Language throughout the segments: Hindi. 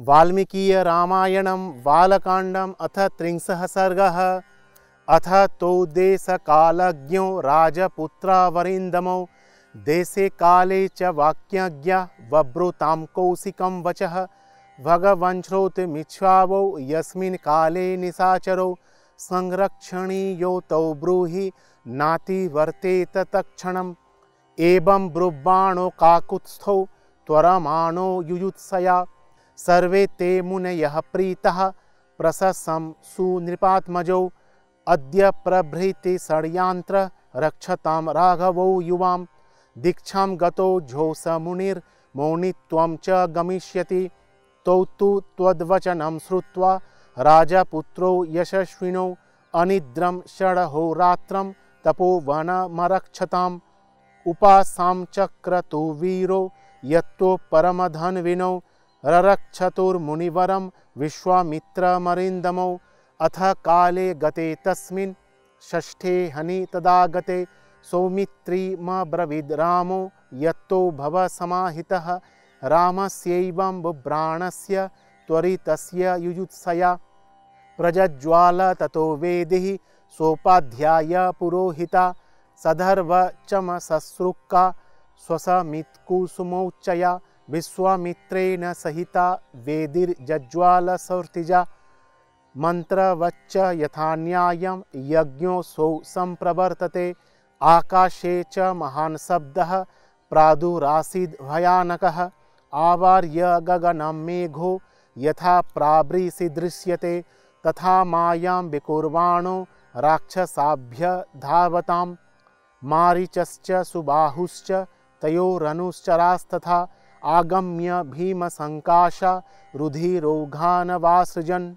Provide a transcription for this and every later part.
वाल्मीकीय रामायणं, बालकाण्डम् अथ त्रिंशः सर्गः अथ तौ देशकालज्ञो राजपुत्रावरिन्दमौ। देशे काले च वाक्यज्ञ बभ्रुतां कौशिकं वचः। भगवञ्श्रोतमिच्छावौ यस्मिन् काले निशाचरौ। संरक्षणीयो तौ ब्रूहि नातिवर्तेत तत्क्षणम्। एवं ब्रुवाणो काकुत्स्थौ, त्वरमाणो युयुत्सया। सर्वे ते मुनयः प्रीतः प्रशसं सुनृपात्मजौ। अद्य प्रभृति षड्यन्त्र रक्षतां राघवौ युवां। दीक्षां गतो झोषमुनिर्मौनित्वं च गमिष्यति। तौ तु त्वद्वचनं श्रुत्वा राजपुत्रौ यशस्विनौ अनिद्रं षडहोरात्रं तपोवनमरक्षताम् उपासां चक्रतु वीरो यत्तो परमधन्विनौ ररक्षतुर्मुनिवरं विश्वामित्रमरिन्दमौ अथ काले गते तस्मिन् षष्ठे हनि तदा गते सौमित्रीमब्रवीद् रामो यत्तो भवसमाहितः रामस्यैवं बुभ्राणस्य त्वरितस्य युयुत्सया प्रजज्वाल ततो वेदिः सोपाध्याय पुरोहिता सधर्वचमसश्रुक्का स्वसमित्कुसुमौच्चया विश्वामित्रेण सहिता वेदिर्जज्वालसौर्तिजा मन्त्रवच्च यथा न्यायं यज्ञोऽसौ सम्प्रवर्तते आकाशे च महान् शब्दः प्रादुरासीद् भयानकः आवार्य गगनं मेघो यथा प्रावृषि दृश्यते। तथा मायां विकुर्वाणो राक्षसाभ्य धावतां मारीचश्च, सुबाहुश्च, तयोरनुश्चरास्तथा आगम्य भीमसङ्काशा रुधिरौघानवासृजन्।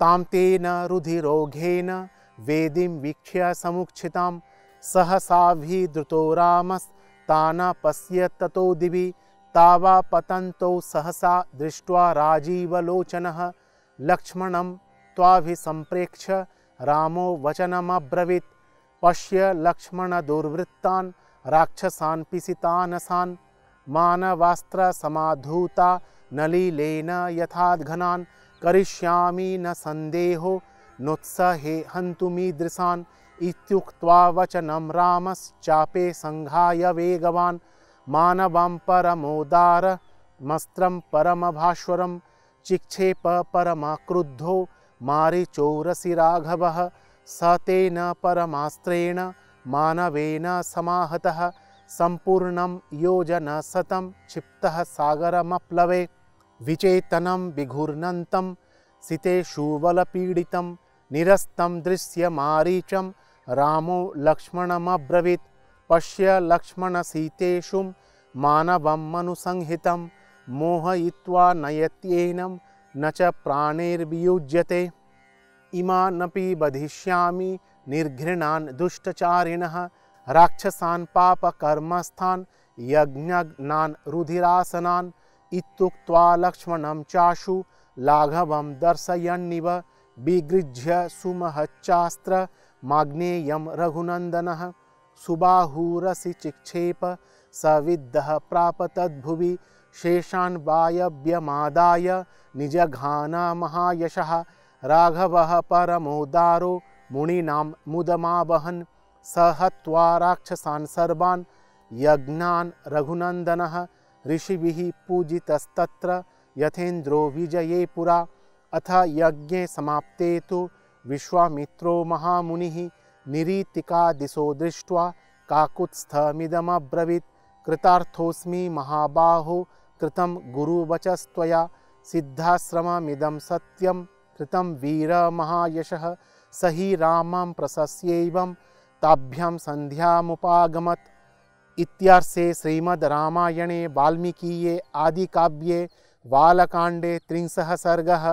तां तेन रुधिरौघेन वेदीं वीक्ष्य रामस्तान पश्यत् ततो दिवि। तावा पतन्तौ सहसा दृष्ट्वा राजीवलोचनः। लक्ष्मणं त्वाभिसम्प्रेक्ष्य रामो वचनमब्रवीत्। पश्य लक्ष्मणदुर्वृत्तान्, राक्षसान् पिसितानसान्। मानवास्त्रसमाधूता नलीलेन यथाघनान् करिष्यामि न सन्देहो, नोत्सहे हन्तुमीदृशान् इत्युक्त्वा वचनं रामश्चापे सङ्घाय वेगवान्। मानवं परमोदारमस्त्रं परमभास्वरं चिक्षेप परमक्रुद्धो मारिचोरसि राघवः। स तेन परमास्त्रेण, मानवेन समाहतः। सम्पूर्णं योजनशतं क्षिप्तः सागरमप्लवे विचेतनं विघूर्णन्तं सितेषुबलपीडितं निरस्तं दृश्यमारीचं रामो लक्ष्मणमब्रवीत् पश्य लक्ष्मणसीतेषु मानवं मनुसंहितं मोहयित्वा नयत्येनं न च प्राणैर्वियुज्यते। इमानपि वधिष्यामि निर्घृणान् दुष्टचारिणः राक्षसान् पापकर्मस्थान् यज्ञज्ञान् रुधिरासनान् इत्युक्त्वा लक्ष्मणं चाशु लाघवं दर्शयन्निव विगृह्य सुमहच्चास्त्रमाग्नेयं रघुनन्दनः सुबाहुरसि चिक्षेप सविद्धः प्राप तद्भुवि शेषान् वायव्यमादाय निजघानमहायशः राघवः परमोदारो मुनीनां मुदमावहन् स हत्वा राक्षसान् सर्वान् यज्ञान् रघुनन्दनः ऋषिभिः पूजितस्तत्र यथेन्द्रो विजये पुरा। अथ यज्ञे समाप्ते तु विश्वामित्रो महामुनिः निरीतिकादिशो दृष्ट्वा काकुत्स्थमिदमब्रवीत्। कृतार्थोऽस्मि महाबाहो कृतं गुरुवचस्त्वया। सिद्धाश्रममिदं सत्यं कृतं वीरमहायशः। स हि रामं प्रशस्यैवं ताभ्यां सन्ध्यामुपागमत्। इत्यार्षे श्रीमद् रामायणे आदि काव्ये बालकाण्डे त्रिंशः सर्गः